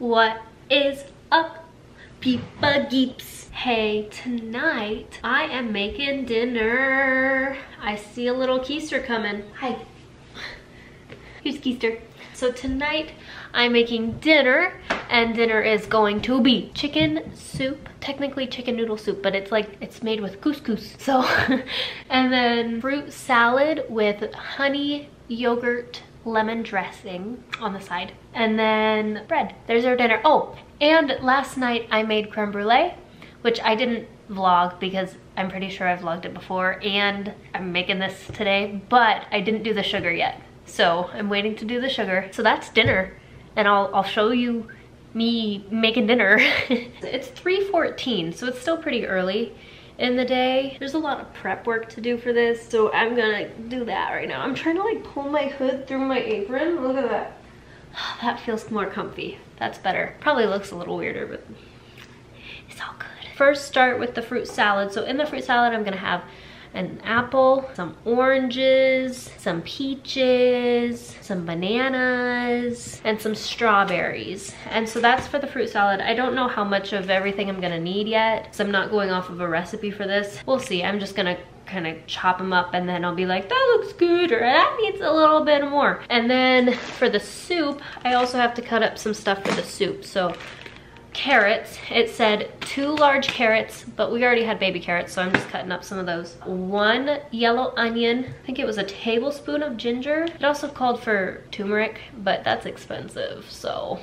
What is up, peepa geeps? Hey, tonight I am making dinner. I see a little keister coming. Hi. Here's Keister. So tonight I'm making dinner and dinner is going to be chicken soup, technically chicken noodle soup, but it's like, it's made with couscous. So, and then fruit salad with honey, yogurt, lemon dressing on the side, and then bread. There's our dinner. Oh, and last night I made creme brulee, which I didn't vlog because I'm pretty sure I've vlogged it before, and I'm making this today, but I didn't do the sugar yet. So I'm waiting to do the sugar. So that's dinner, and I'll, I'll show you me making dinner. it's 3.14, so it's still pretty early in the day. There's a lot of prep work to do for this, so I'm gonna do that right now. I'm trying to like pull my hood through my apron. Look at that. That feels more comfy. That's better. Probably looks a little weirder, but it's all good. First start with the fruit salad. So in the fruit salad, I'm gonna have an apple, some oranges, some peaches, some bananas, and some strawberries. And so that's for the fruit salad. I don't know how much of everything I'm gonna need yet, so I'm not going off of a recipe for this. We'll see, I'm just gonna kind of chop them up and then I'll be like, that looks good, or that needs a little bit more. And then for the soup, I also have to cut up some stuff for the soup. So carrots. It said two large carrots, but we already had baby carrots, so I'm just cutting up some of those. One yellow onion. I think it was a tablespoon of ginger. It also called for turmeric, but that's expensive, so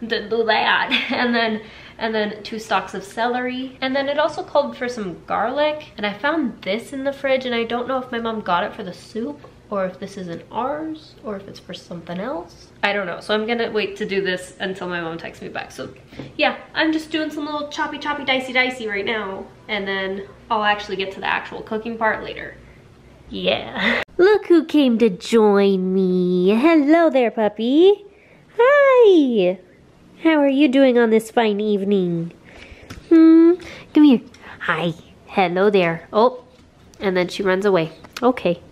didn't do that. And then and then two stalks of celery. And then it also called for some garlic. And I found this in the fridge and I don't know if my mom got it for the soup or if this isn't ours or if it's for something else. I don't know. So I'm gonna wait to do this until my mom texts me back. So yeah, I'm just doing some little choppy, choppy, dicey, dicey right now. And then I'll actually get to the actual cooking part later. Yeah. Look who came to join me. Hello there, puppy. Hi. How are you doing on this fine evening? Hmm, come here. Hi. Hello there. Oh, and then she runs away. Okay.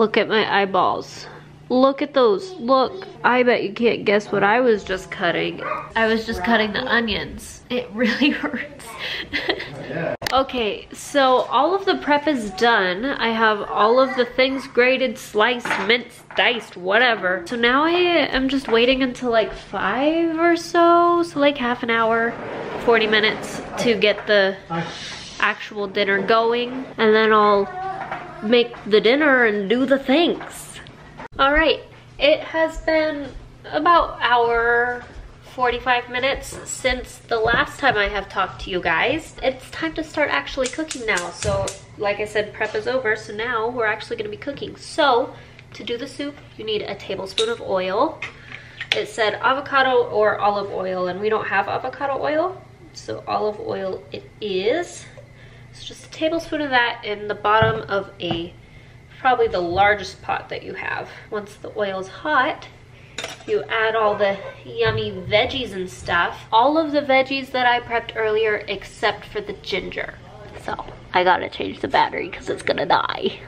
Look at my eyeballs. Look at those. Look. I bet you can't guess what I was just cutting. I was just cutting the onions. It really hurts. okay, so all of the prep is done. I have all of the things grated, sliced, minced, diced, whatever. So now I am just waiting until like five or so. So like half an hour, 40 minutes to get the actual dinner going and then I'll make the dinner and do the things. All right, it has been about hour 45 minutes since the last time I have talked to you guys. It's time to start actually cooking now. So like I said, prep is over. So now we're actually gonna be cooking. So to do the soup, you need a tablespoon of oil. It said avocado or olive oil and we don't have avocado oil. So olive oil it is. It's just a tablespoon of that in the bottom of a, probably the largest pot that you have. Once the oil's hot, you add all the yummy veggies and stuff. All of the veggies that I prepped earlier except for the ginger. So I gotta change the battery because it's gonna die.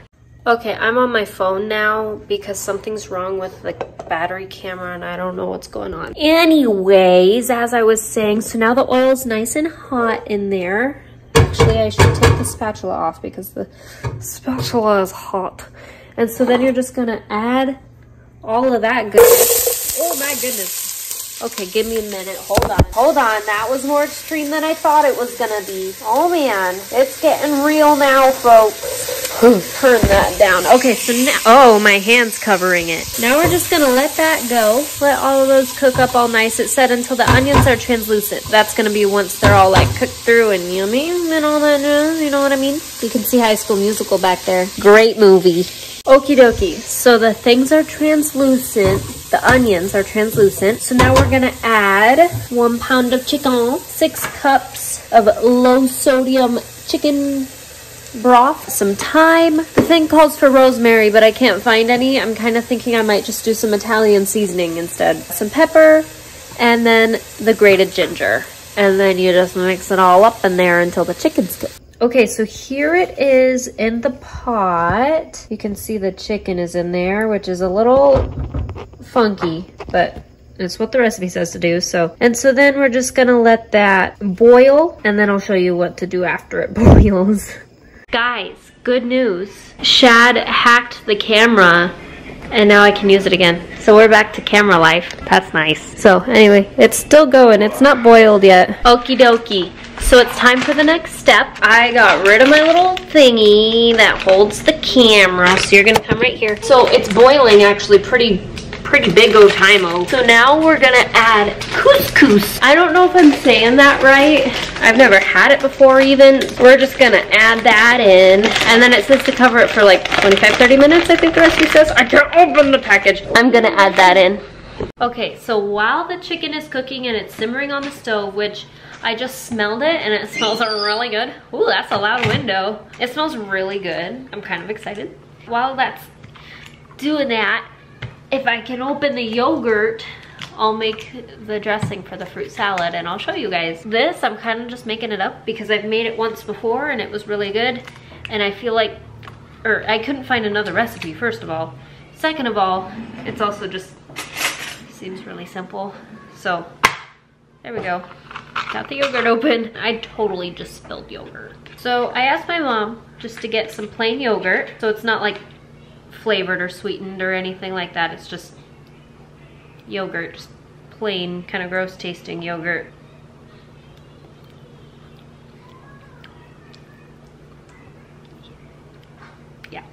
Okay, I'm on my phone now because something's wrong with the battery camera and I don't know what's going on. Anyways, as I was saying, so now the oil's nice and hot in there. Actually, I should take the spatula off because the spatula is hot. And so then you're just gonna add all of that goodness. Oh my goodness. Okay, give me a minute. Hold on. Hold on. That was more extreme than I thought it was gonna be. Oh man, it's getting real now, folks. turn that down. Okay, so now, oh, my hand's covering it. Now we're just gonna let that go. Let all of those cook up all nice. It said until the onions are translucent. That's gonna be once they're all like cooked through and yummy and all that, you know what I mean? You can see High School Musical back there. Great movie. Okie dokie. So the things are translucent. The onions are translucent. So now we're gonna add one pound of chicken, six cups of low sodium chicken broth, some thyme. The thing calls for rosemary, but I can't find any. I'm kind of thinking I might just do some Italian seasoning instead. Some pepper, and then the grated ginger. And then you just mix it all up in there until the chicken's good. Okay, so here it is in the pot. You can see the chicken is in there, which is a little funky, but it's what the recipe says to do, so. And so then we're just gonna let that boil, and then I'll show you what to do after it boils. Guys, good news. Shad hacked the camera and now I can use it again. So we're back to camera life. That's nice. So anyway, it's still going. It's not boiled yet. Okie dokie. So it's time for the next step. I got rid of my little thingy that holds the camera. So you're gonna come right here. So it's boiling actually pretty pretty big o time-o. So now we're gonna add couscous. I don't know if I'm saying that right. I've never had it before even. We're just gonna add that in. And then it says to cover it for like 25, 30 minutes, I think the recipe says. I can't open the package. I'm gonna add that in. Okay, so while the chicken is cooking and it's simmering on the stove, which I just smelled it and it smells really good. Ooh, that's a loud window. It smells really good. I'm kind of excited. While that's doing that, if I can open the yogurt, I'll make the dressing for the fruit salad and I'll show you guys. This, I'm kind of just making it up because I've made it once before and it was really good. And I feel like, or I couldn't find another recipe, first of all. Second of all, it's also just, seems really simple. So, there we go. Got the yogurt open. I totally just spilled yogurt. So I asked my mom just to get some plain yogurt. So it's not like flavored or sweetened or anything like that. It's just yogurt, just plain kind of gross tasting yogurt. Yeah.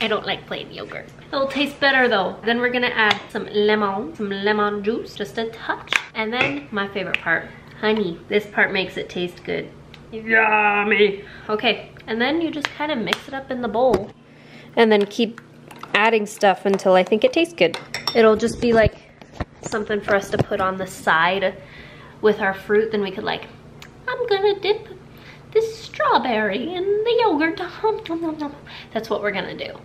I don't like plain yogurt. It'll taste better though. Then we're gonna add some lemon, some lemon juice, just a touch. And then my favorite part, honey. This part makes it taste good. Yummy. Okay, and then you just kind of mix it up in the bowl. And then keep adding stuff until I think it tastes good. It'll just be like something for us to put on the side with our fruit. Then we could like, I'm gonna dip this strawberry in the yogurt. That's what we're gonna do.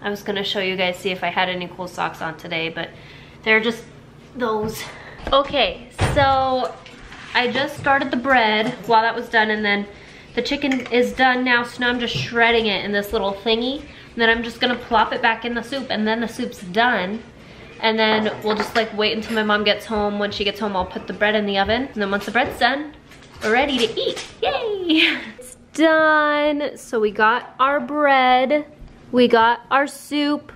I was gonna show you guys, see if I had any cool socks on today, but they're just those. Okay, so I just started the bread while that was done and then the chicken is done now, so now I'm just shredding it in this little thingy. And then I'm just gonna plop it back in the soup and then the soup's done. And then we'll just like wait until my mom gets home. When she gets home, I'll put the bread in the oven. And then once the bread's done, we're ready to eat. Yay! It's done. So we got our bread, we got our soup,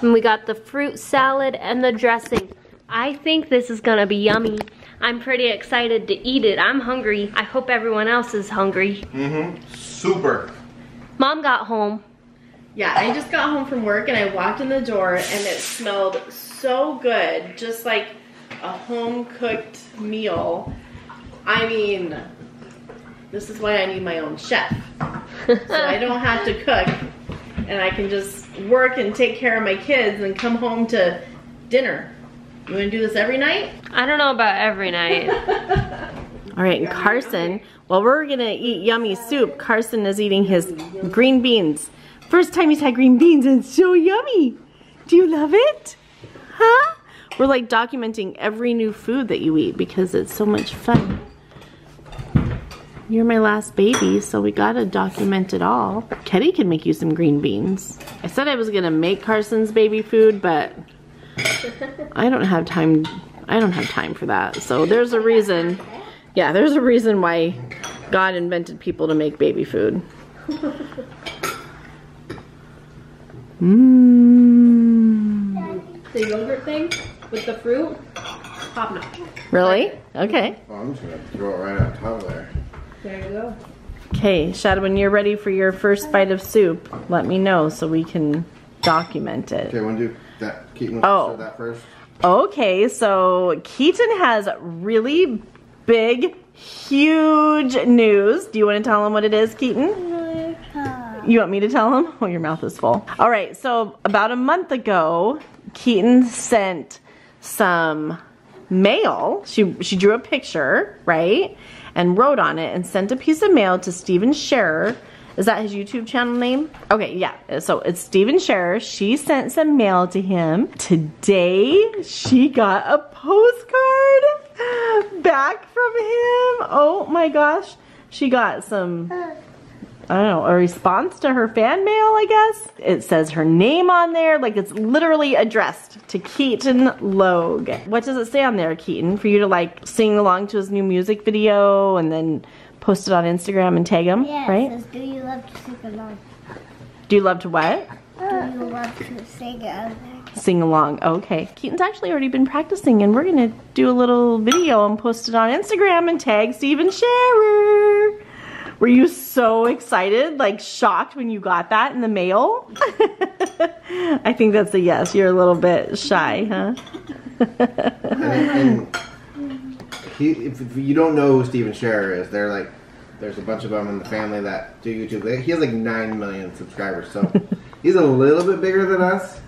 and we got the fruit salad and the dressing. I think this is gonna be yummy. I'm pretty excited to eat it. I'm hungry. I hope everyone else is hungry. Mm-hmm. Super. Mom got home. Yeah, I just got home from work and I walked in the door and it smelled so good. Just like a home cooked meal. I mean, this is why I need my own chef. so I don't have to cook and I can just work and take care of my kids and come home to dinner. You want to do this every night? I don't know about every night. All right, and Carson, while we're gonna eat yummy soup, Carson is eating his green beans. First time he's had green beans and it's so yummy. Do you love it? Huh? We're like documenting every new food that you eat because it's so much fun. You're my last baby, so we gotta document it all. Teddy can make you some green beans. I said I was gonna make Carson's baby food, but I don't have time. I don't have time for that. So there's a reason. Yeah, there's a reason why God invented people to make baby food. Mmm. The yogurt thing with the fruit, top notch. Really? Okay. Well, I'm just gonna throw it right on top of there. There you go. Okay, Shadow, when you're ready for your first bite of soup, let me know so we can document it. Okay, one, to do that? Keaton wants Oh. that first. Okay, so Keaton has really big, huge news. Do you want to tell him what it is, Keaton? You want me to tell him? Oh, your mouth is full. All right, so about a month ago, Keaton sent some mail. She she drew a picture, right? And wrote on it and sent a piece of mail to Stephen Sharer. Is that his YouTube channel name? Okay, yeah. So it's Stephen Sharer. She sent some mail to him. Today, she got a postcard back from him. Oh my gosh. She got some I don't know, a response to her fan mail, I guess. It says her name on there, like it's literally addressed to Keaton Logue. What does it say on there, Keaton? For you to like sing along to his new music video and then post it on Instagram and tag him, Yes, right? says, do you love to sing along? Do you love to what? Do you love to sing along? Sing along. Okay. Keaton's actually already been practicing and we're gonna do a little video and post it on Instagram and tag Stephen Sharer. Were you so excited, like shocked when you got that in the mail? I think that's a yes. You're a little bit shy, huh? And, and he, if, if you don't know who Stephen Sharer is, they're like, there's a bunch of them in the family that do YouTube. They- He has like nine million subscribers, so he's a little bit bigger than us.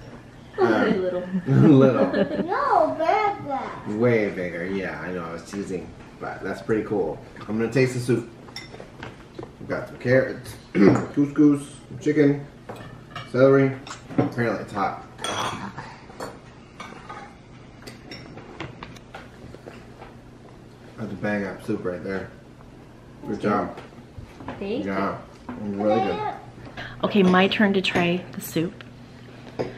Um, little. little, No, bad that. way bigger. Yeah, I know. I was teasing, but that's pretty cool. I'm gonna taste the soup. We've got some carrots, couscous, chicken, celery. Apparently, it's hot. That's a bang up soup right there. Good job. Thank Yeah, really good. Okay, my turn to try the soup. I'm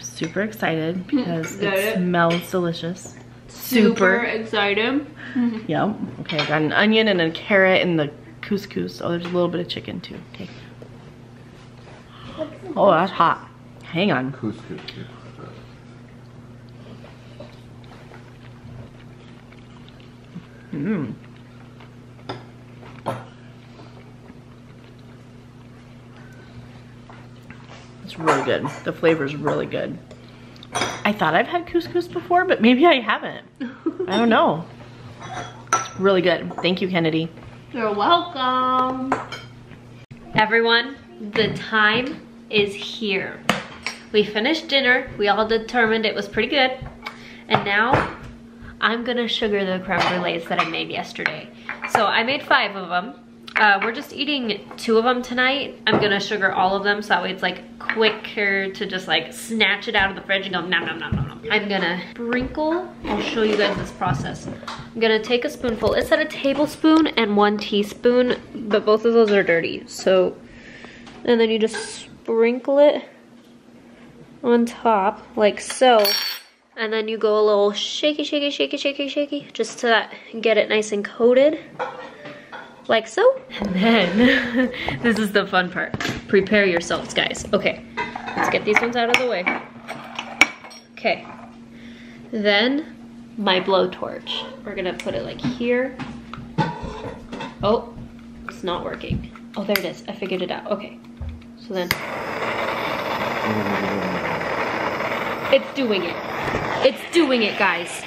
Super excited mm-hmm. because it it. smells delicious. Super excited. Mm-hmm. Yep. Okay, I got an onion and a carrot and the couscous. Oh, there's a little bit of chicken too. Okay. Oh, that's hot. Hang on. Couscous. Mmm. It's really good. The flavor's really good. I thought I've had couscous before, but maybe I haven't. I don't know. It's really good. Thank you, Kenadie. You're welcome. Everyone, the time is here. We finished dinner. We all determined it was pretty good. And now I'm gonna sugar the creme brulees that I made yesterday. So I made five of them. Uh, we're just eating two of them tonight. I'm gonna sugar all of them so that way it's like quicker to just like snatch it out of the fridge and go nom nom nom nom nom. I'm gonna sprinkle, I'll show you guys this process. I'm gonna take a spoonful. It said a tablespoon and one teaspoon, but both of those are dirty. So, and then you just sprinkle it on top like so. And then you go a little shaky, shaky, shaky, shaky, shaky, just to get it nice and coated. Like so. And then, this is the fun part. Prepare yourselves, guys. Okay, let's get these ones out of the way. Okay. Then, my blowtorch. We're gonna put it like here. Oh, it's not working. Oh, there it is. I figured it out. Okay. So then, it's doing it. It's doing it, guys.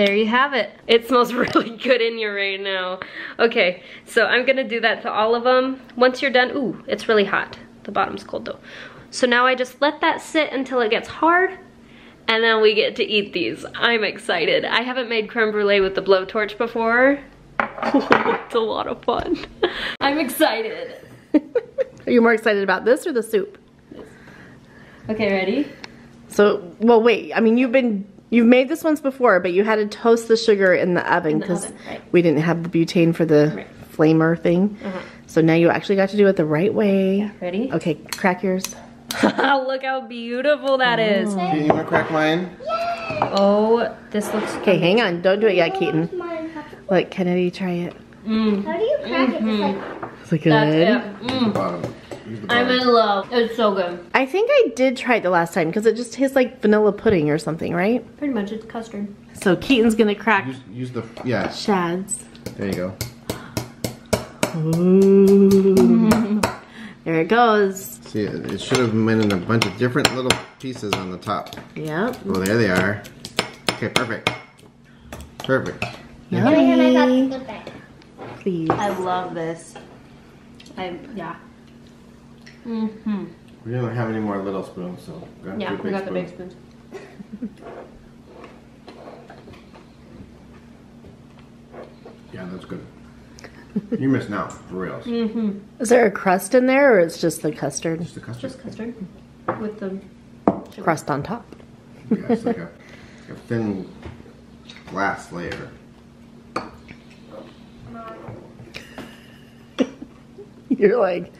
There you have it. It smells really good in here right now. Okay, so I'm gonna do that to all of them. Once you're done, ooh, it's really hot. The bottom's cold though. So now I just let that sit until it gets hard and then we get to eat these. I'm excited. I haven't made creme brulee with the blowtorch before. it's a lot of fun. I'm excited. Are you more excited about this or the soup? Okay, ready? So, well, wait. I mean, you've been you've made this once before, but you had to toast the sugar in the oven because right. we didn't have the butane for the Right. flamer thing. Uh-huh. So now you actually got to do it the right way. Ready? Okay, crack yours. Look how beautiful that is. Keaton, you want to crack mine? Oh, this looks Okay, hang on. Don't do it yet, Keaton. Mine, Papa. Look, Kenadie, try it. Mm, How do you crack it? Just like, Is it that's good? it. The Mm, bottom. Use the I'm in love. It's so good. I think I did try it the last time because it just tastes like vanilla pudding or something, right? Pretty much, it's custard. So Keaton's gonna crack Use, use the yeah. shads. There you go. Ooh. there it goes. See, it, it should have been in a bunch of different little pieces on the top. Yep. Oh, there they are. Okay, perfect. Perfect. I Yummy. Please. I love this. I, yeah. Mm-hmm. We don't have any more little spoons, so grab Yeah, two we got the big spoons. spoons. Yeah, that's good. You're missing out, for reals. Mm-hmm. Is there a crust in there or it's just the custard? Just the custard. Just custard with the sugar. Crust on top. Yeah, it's like a, a thin glass layer. You're like,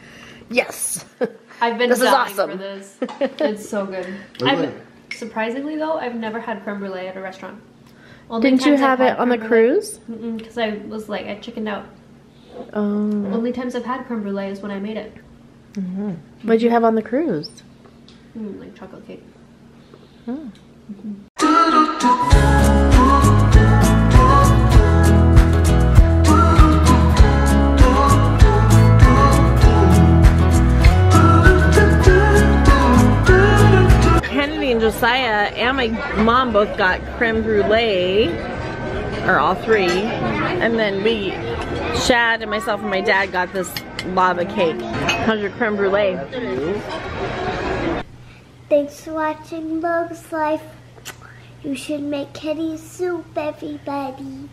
yes. I've been This is dying awesome. for this. It's so good. I've, surprisingly though, I've never had creme brulee at a restaurant. Only Didn't you I've it on the creme brulee- cruise? Because I was like, I chickened out. Um, Only times I've had creme brulee is when I made it. what'd you have on the cruise? Mm, like chocolate cake. Kenadie and Josiah and my mom both got creme brulee, or all three, and then we, Shad and myself and my dad got this lava cake. How's your creme brulee? Thanks for watching Logues Life. You should make kitty soup, everybody.